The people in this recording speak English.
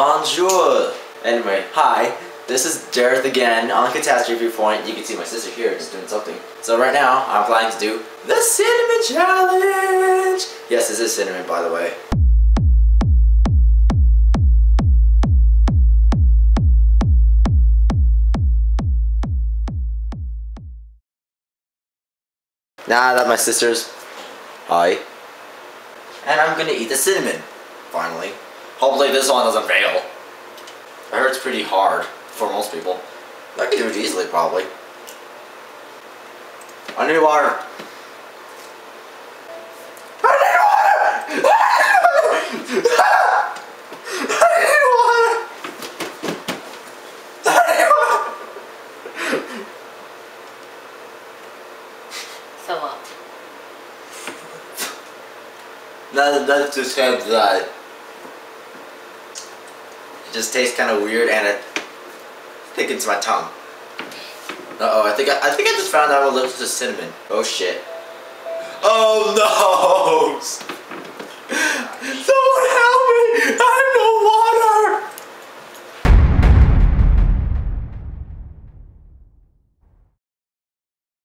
Bonjour. Anyway, hi. This is Jareth again on Catastrophe Point. You can see my sister here just doing something. So right now, I'm planning to do the Cinnamon Challenge. Yes, this is cinnamon, by the way. Now that my sister's hi, and I'm gonna eat the cinnamon. Finally, hopefully this one doesn't fail. I heard it's pretty hard for most people. I can do it easily, probably. I need water. I need water. I need water. I need water. So what? That, that describes that. It just tastes kind of weird and it thickens my tongue. Uh oh, I think I, I think I just found out what lips to cinnamon. Oh shit. Oh no!